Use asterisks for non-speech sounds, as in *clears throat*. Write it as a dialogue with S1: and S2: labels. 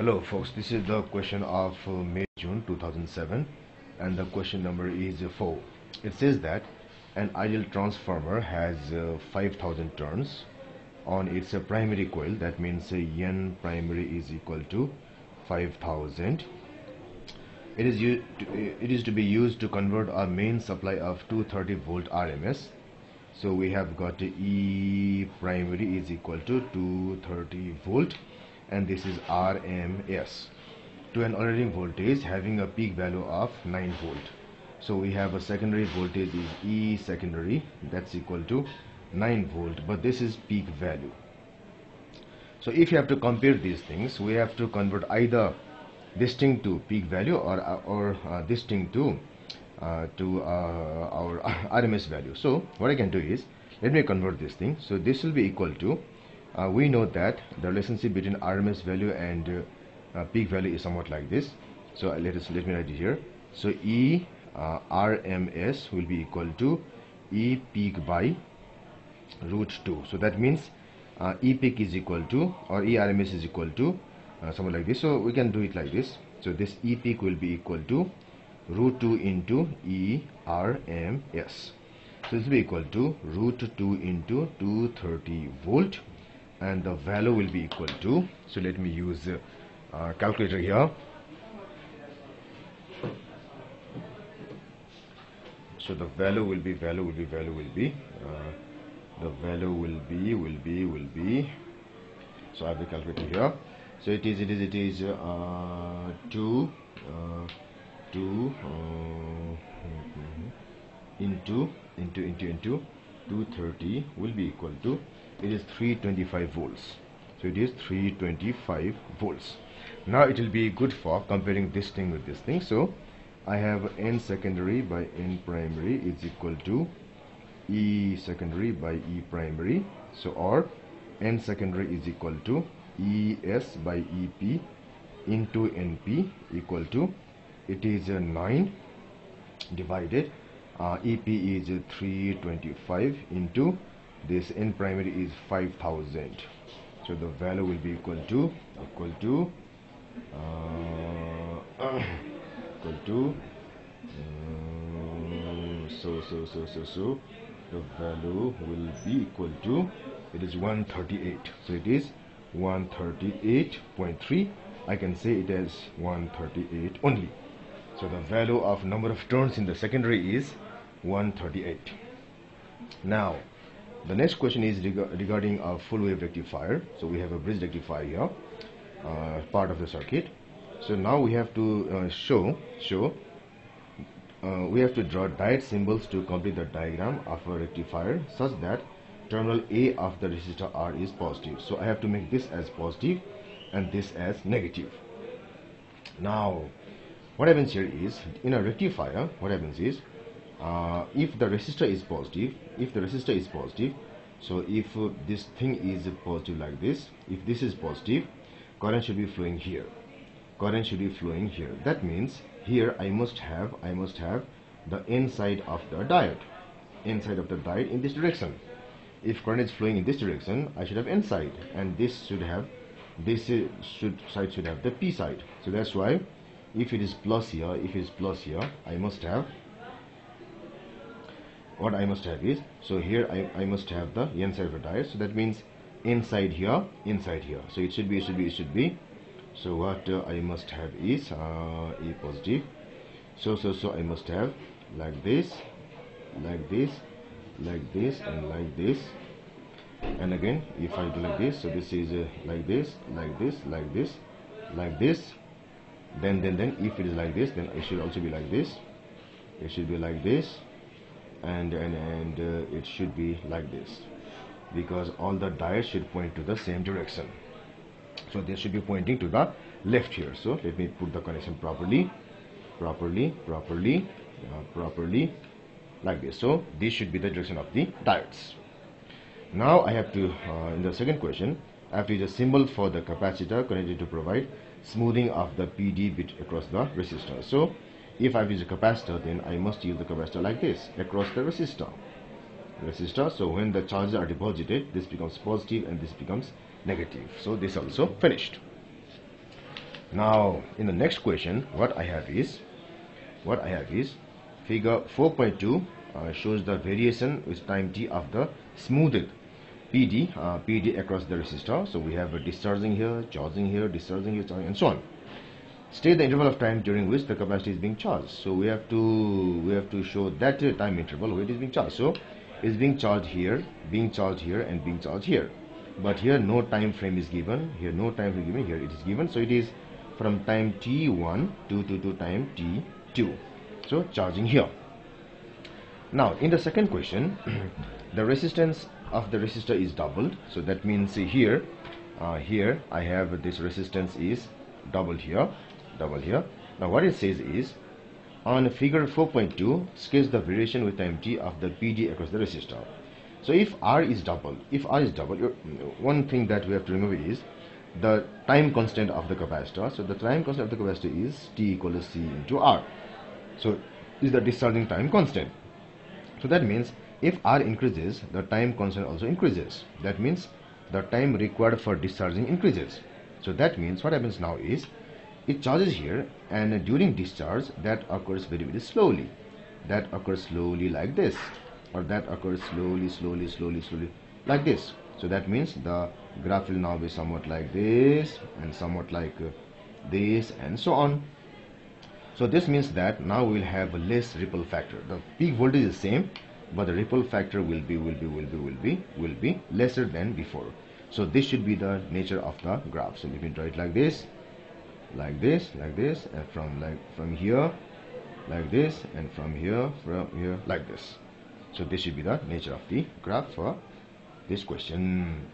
S1: Hello folks, this is the question of uh, May June 2007 and the question number is uh, 4. It says that an ideal transformer has uh, 5000 turns on its primary coil. That means n primary is equal to 5000 it is, to, it is to be used to convert a main supply of 230 volt RMS so we have got E primary is equal to 230 volt and this is RMS to an alternating voltage having a peak value of 9 volt. So we have a secondary voltage is E secondary that's equal to 9 volt but this is peak value. So if you have to compare these things we have to convert either this thing to peak value or or uh, this thing to uh, to uh, our *laughs* RMS value. So what I can do is let me convert this thing. So this will be equal to uh, we know that the relationship between RMS value and uh, peak value is somewhat like this. So let us let me write it here. So E RMS will be equal to E peak by root 2 so that means uh, E peak is equal to or E RMS is equal to uh, something like this. So we can do it like this. So this E peak will be equal to root 2 into E RMS so this will be equal to root 2 into 230 volt and the value will be equal to so let me use uh, calculator here. So the value will be value will be value will be uh, the value will be will be will be so I have the calculator here. So it is it is it is uh, 2 uh, 2 uh, into into into into 230 will be equal to it is 325 volts. So it is 325 volts. Now it will be good for comparing this thing with this thing. So I have n secondary by n primary is equal to E secondary by E primary. So or n secondary is equal to ES by EP into NP equal to it is a 9 divided uh, EP is 325 into this n primary is 5000 so the value will be equal to equal to uh, equal to uh, so so so so so the value will be equal to it is 138 so it is 138.3 I can say it as 138 only. So the value of number of turns in the secondary is 138 now the next question is reg regarding a full wave rectifier. So we have a bridge rectifier here uh, part of the circuit. So now we have to uh, show show uh, we have to draw diode symbols to complete the diagram of a rectifier such that terminal A of the resistor R is positive. So I have to make this as positive and this as negative. Now what happens here is in a rectifier what happens is uh, if the resistor is positive if the resistor is positive so if uh, this thing is positive like this if this is positive current should be flowing here. Current should be flowing here. That means here I must have I must have the N side of the diode. N side of the diode in this direction. If current is flowing in this direction I should have N side and this should have this should side should have the P side. So that's why if it is plus here if it is plus here I must have what I must have is so here I, I must have the N side of so that means N side here N side here. So it should be it should be it should be. So what uh, I must have is uh, A positive so so so I must have like this like this like this and like this. And again if I do like this so this is uh, like this like this like this like this. Then then then if it is like this then it should also be like this. It should be like this and and, and uh, it should be like this. Because all the diodes should point to the same direction. So they should be pointing to the left here. So let me put the connection properly properly properly uh, properly like this. So this should be the direction of the diodes now I have to uh, in the second question I have to use a symbol for the capacitor connected to provide smoothing of the PD bit across the resistor. So if I use a capacitor then I must use the capacitor like this across the resistor. Resistor so when the charges are deposited this becomes positive and this becomes negative. So this also finished. Now in the next question what I have is what I have is figure 4.2 uh, shows the variation with time t of the smoothed PD uh, PD across the resistor. So we have a discharging here charging here discharging here charging, and so on state the interval of time during which the capacity is being charged. So we have to we have to show that time interval where it is being charged. So it's being charged here being charged here and being charged here. But here no time frame is given. Here no time frame given. Here it is given. So it is from time t1 to, to, to time t2 so charging here. Now in the second question *clears throat* the resistance of the resistor is doubled. So that means here uh, here I have this resistance is doubled here double here. Now what it says is on figure 4.2 sketch the variation with time t of the PD across the resistor. So if R is double if R is double one thing that we have to remember is the time constant of the capacitor. So the time constant of the capacitor is T equal to C into R. So is the discharging time constant. So that means if R increases the time constant also increases. That means the time required for discharging increases. So that means what happens now is it charges here and during discharge that occurs very very slowly. That occurs slowly like this or that occurs slowly slowly slowly slowly like this. So that means the graph will now be somewhat like this and somewhat like uh, this and so on. So this means that now we'll have a less ripple factor. The peak voltage is same but the ripple factor will be will be will be will be will be lesser than before. So this should be the nature of the graph. So we can draw it like this like this like this and from like from here like this and from here from here like this. So this should be the nature of the graph for this question